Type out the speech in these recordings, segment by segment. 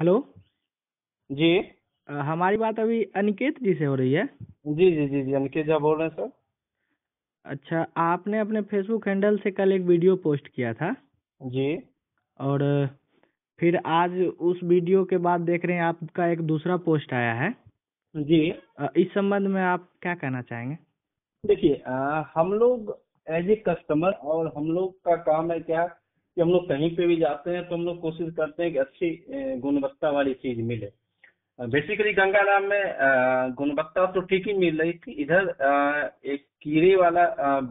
Hello? जी। अ, हमारी बात अभी अनिकेत जी से हो रही है। जी जी जी जी अनिकेत झा बोल रहे हैं सर? अच्छा आपने अपने फेसबुक हैंडल से कल एक वीडियो पोस्ट किया था। जी। और अ, फिर आज उस वीडियो के बाद देख रहे हैं आपका एक दूसरा पोस्ट आया है। जी। अ, इस संबंध में आप क्या कहना चाहेंगे? देखिए अ, हम लोग एज ए कस्टमर और हम लोग का काम है क्या? कि हम लोग कहीं पे भी जाते हैं तो हम लोग कोशिश करते हैं कि अच्छी गुणवत्ता वाली चीज़ मिले। बेसिकली गंगाराम में गुणवत्ता तो ठीक ही मिल रही थी। इधर एक कीड़े वाला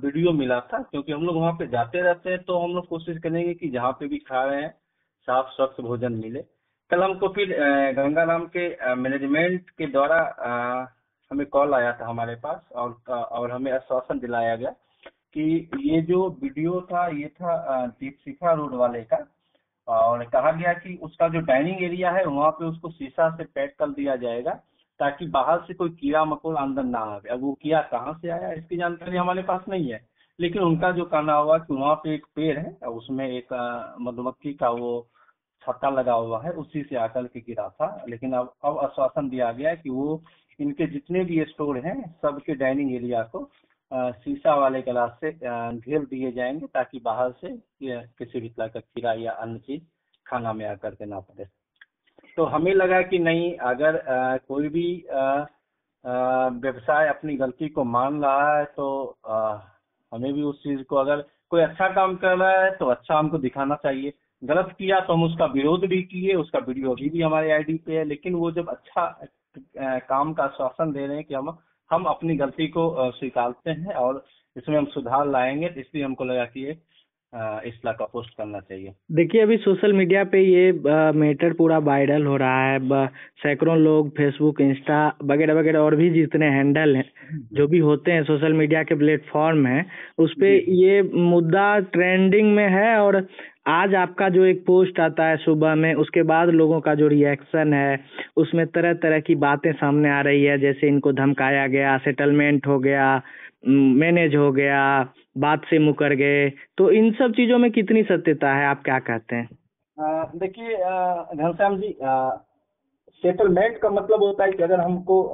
वीडियो मिला था क्योंकि हम लोग वहाँ पे जाते रहते हैं तो हम लोग कोशिश करेंगे कि जहाँ पे भी खा रहे हैं, साफ़, स्वच्छ भोजन मिले। कल हमको फिर गंगाराम के मैनेजमेंट के द्वारा हमें कॉल आया था हमारे पास और और हमें आश्वासन दिलाया गया कि ये जो वीडियो था, ये था दीपशिखा रोड वाले का। और कहा गया कि उसका जो डाइनिंग एरिया है, वहाँ पे उसको शीशा से पैक कर दिया जाएगा, ताकि बाहर से कोई कीड़ा मकोड़ा अंदर ना आवे। अब वो कीड़ा कहाँ से आया, इसकी जानकारी हमारे पास नहीं है। लेकिन उनका जो कहना हुआ कि वहाँ पे एक पेड़ है उसमें एक मधुमक्खी का वो छत्ता लगा हुआ है, उसी से आकर के गिरा था। लेकिन अब अब आश्वासन दिया गया कि वो इनके जितने भी स्टोर हैं, सबके डाइनिंग एरिया को शीशा वाले ग्लास से घेर दिए जाएँगे ताकि बाहर से किसी भी तरह का कीड़ा या अन्य चीज़ खाना में आकर के ना पड़े। तो हमें लगा कि नहीं अगर अ, कोई भी व्यवसाय अपनी गलती को मान रहा है तो अ, हमें भी उस चीज़ को अगर कोई अच्छा काम कर रहा है तो अच्छा हमको दिखाना चाहिए। गलत किया तो हम उसका विरोध भी किए उसका वीडियो अभी भी हमारे आईडी पे है लेकिन वो जब अच्छा काम का आश्वासन दे रहे हैं कि हम हम अपनी गलती को स्वीकारते हैं और इसमें हम सुधार लाएँगे तो इसलिए हमको लगा कि ये इस तरह का पोस्ट करना चाहिए देखिए अभी सोशल मीडिया पे ये मैटर पूरा वायरल हो रहा है सैकड़ों लोग फेसबुक इंस्टा वगैरह वगैरह और भी जितने हैंडल हैं जो भी होते हैं सोशल मीडिया के प्लेटफॉर्म हैं उस पे जी। ये मुद्दा ट्रेंडिंग में है और आज आपका जो एक पोस्ट आता है सुबह में, उसके बाद लोगों का जो रिएक्शन है, उसमें तरह तरह की बातें सामने आ रही है, जैसे इनको धमकाया गया सेटलमेंट हो गया मैनेज हो गया, बात से मुकर गए। तो इन सब चीज़ों में कितनी सत्यता है? आप क्या कहते हैं? देखिए घनश्याम जी सेटलमेंट का मतलब होता है कि अगर हमको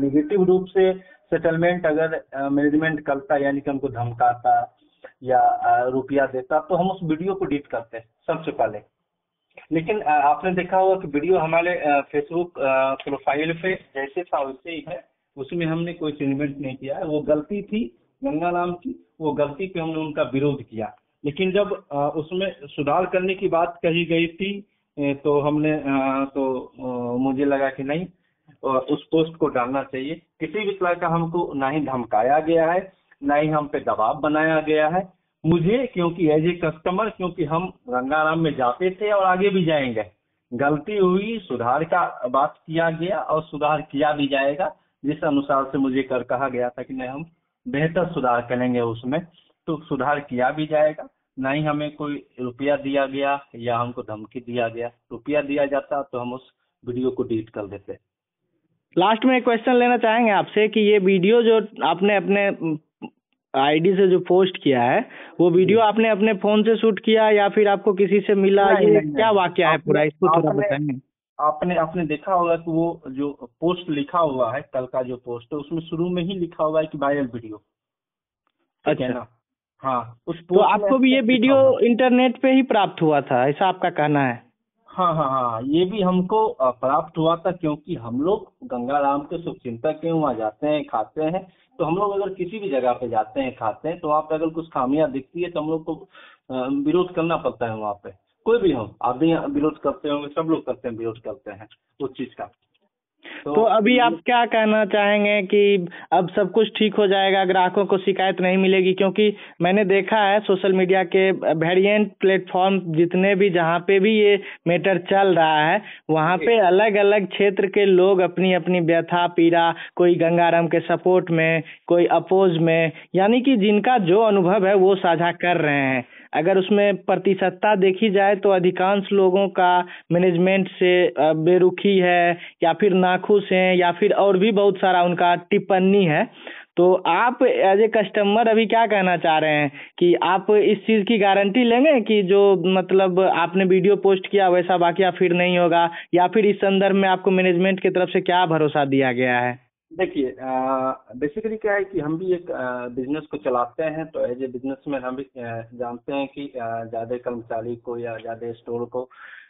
निगेटिव रूप से सेटलमेंट अगर मैनेजमेंट करता, यानी कि हमको धमकाता या रुपया देता तो हम उस वीडियो को डिलीट करते सबसे पहले। लेकिन आपने देखा होगा कि वीडियो हमारे फेसबुक प्रोफ़ाइल पे जैसे था वैसे ही है, उसमें हमने कोई चेंजमेंट नहीं किया वो गलती थी गंगा नाम की, वो गलती पे हमने उनका विरोध किया। लेकिन जब उसमें सुधार करने की बात कही गई थी तो हमने तो मुझे लगा कि नहीं उस पोस्ट को डालना चाहिए। किसी भी तरह का हमको ना ही धमकाया गया है। ना ही हम पे दबाव बनाया गया है। मुझे, क्योंकि एज ए कस्टमर क्योंकि हम गंगाराम में जाते थे और आगे भी जाएँगे। गलती हुई, सुधार का बात किया गया और सुधार किया भी जाएगा, जिस अनुसार से मुझे कर कहा गया था कि नहीं, हम बेहतर सुधार करेंगे उसमें। तो सुधार किया भी जाएगा। ना ही हमें कोई रुपया दिया गया या हमको धमकी दिया गया। रुपया दिया जाता तो हम उस वीडियो को डिलीट कर देते। लास्ट में एक क्वेश्चन लेना चाहेंगे आपसे कि ये वीडियो जो आपने अपने आईडी से जो पोस्ट किया है वो वीडियो आपने अपने फ़ोन से शूट किया या फिर आपको किसी से मिला नहीं, ये नहीं। क्या वाक्य है पूरा? इसको थोड़ा बताएँगे आपने आपने देखा होगा कि वो जो पोस्ट लिखा हुआ है कल का जो पोस्ट है उसमें शुरू में ही लिखा हुआ है कि वायरल वीडियो अच्छा। ना? हाँ उस तो आपको भी ये वीडियो इंटरनेट पे ही प्राप्त हुआ था ऐसा आपका कहना है? हाँ हाँ हाँ ये भी हमको प्राप्त हुआ था क्योंकि हम लोग गंगाराम के शुभ चिंतक के वहाँ जाते हैं, खाते हैं। तो हम लोग अगर किसी भी जगह पे जाते हैं, खाते हैं तो वहाँ पे अगर कुछ खामियाँ दिखती है तो हम लोग को विरोध करना पड़ता है वहाँ पे। कोई भी हो, आप भी विरोध करते होंगे, सब लोग करते हैं, विरोध करते हैं उस चीज़ का। तो अभी आप क्या कहना चाहेंगे कि अब सब कुछ ठीक हो जाएगा ग्राहकों को शिकायत नहीं मिलेगी? क्योंकि मैंने देखा है सोशल मीडिया के वेरिएंट प्लेटफॉर्म जितने भी जहाँ पे भी ये मैटर चल रहा है वहाँ पे अलग अलग क्षेत्र के लोग अपनी अपनी व्यथा पीड़ा कोई गंगाराम के सपोर्ट में कोई अपोज में यानी कि जिनका जो अनुभव है वो साझा कर रहे हैं। अगर उसमें प्रतिशतता देखी जाए तो अधिकांश लोगों का मैनेजमेंट से बेरुखी है, या फिर नाखुश हैं, या फिर और भी बहुत सारा उनका टिप्पणी है। तो आप एज ए कस्टमर अभी क्या कहना चाह रहे हैं? कि आप इस चीज़ की गारंटी लेंगे कि जो मतलब आपने वीडियो पोस्ट किया, वैसा बाकी फिर नहीं होगा? या फिर इस संदर्भ में आपको मैनेजमेंट की तरफ़ से क्या भरोसा दिया गया है? देखिए बेसिकली क्या है कि हम भी एक बिज़नेस को चलाते हैं तो एज ए बिज़नेस में हम भी जानते हैं कि ज़्यादा कर्मचारी को या ज़्यादा स्टोर को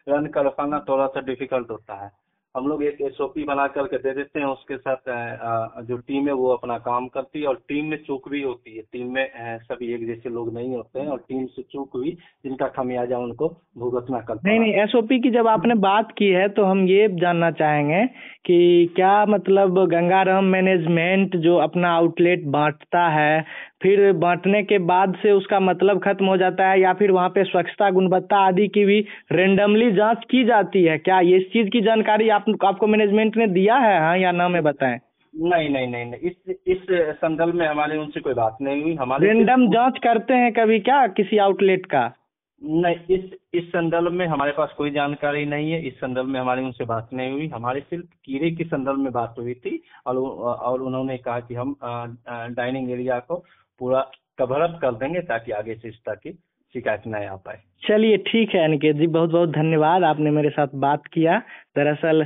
रन कर पाना थोड़ा सा डिफ़िकल्ट होता है। हम लोग एक एस बना करके दे देते हैं, उसके साथ जो टीम है वो अपना काम करती है और टीम में चूक भी होती है। टीम में सभी एक जैसे लोग नहीं होते हैं और टीम से चूक हुई जिनका खमियाजा उनको भुगतना करता नहीं नहीं एसओपी की जब आपने बात की है तो हम ये जानना चाहेंगे कि क्या मतलब गंगाराम मैनेजमेंट जो अपना आउटलेट बांटता है फिर बांटने के बाद से उसका मतलब खत्म हो जाता है या फिर वहाँ पे स्वच्छता गुणवत्ता आदि की भी रेंडमली जाँच की जाती है। क्या ये इस चीज़ की जानकारी आप आपको मैनेजमेंट ने दिया है? हाँ या ना में बताएँ। नहीं नहीं नहीं नहीं। इस इस संदर्भ में हमारे उनसे कोई बात नहीं। हुई हमारे रेंडम जाँच करते हैं कभी क्या किसी आउटलेट का? नहीं इस इस संदर्भ में हमारे पास कोई जानकारी नहीं है। इस संदर्भ में हमारी उनसे बात नहीं हुई। हमारे सिर्फ़ कीड़े के की संदर्भ में बात हुई थी और और उन्होंने कहा कि हम डाइनिंग एरिया को पूरा कवरअप कर देंगे ताकि आगे से इस तरह की शिकायत न आ पाए। चलिए ठीक है अनिकेत जी बहुत बहुत धन्यवाद। आपने मेरे साथ बात किया। दरअसल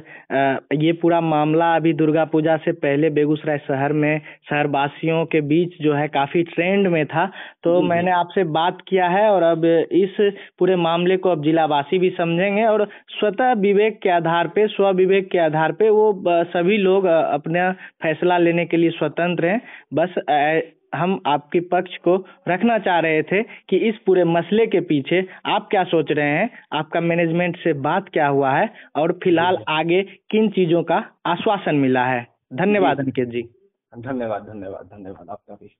ये पूरा मामला अभी दुर्गा पूजा से पहले बेगूसराय शहर में शहर वासियों के बीच जो है काफ़ी ट्रेंड में था। तो मैंने आपसे बात किया है और अब इस पूरे मामले को अब जिलावासी भी समझेंगे और स्वतः विवेक के आधार पे स्व विवेक के आधार पे वो सभी लोग अपना फैसला लेने के लिए स्वतंत्र हैं। बस हम आपके पक्ष को रखना चाह रहे थे कि इस पूरे मसले के पीछे आप क्या सोच रहे हैं? आपका मैनेजमेंट से बात क्या हुआ है? और फ़िलहाल आगे किन चीज़ों का आश्वासन मिला है? धन्यवाद अंकित जी। धन्यवाद धन्यवाद धन्यवाद। आपका भी।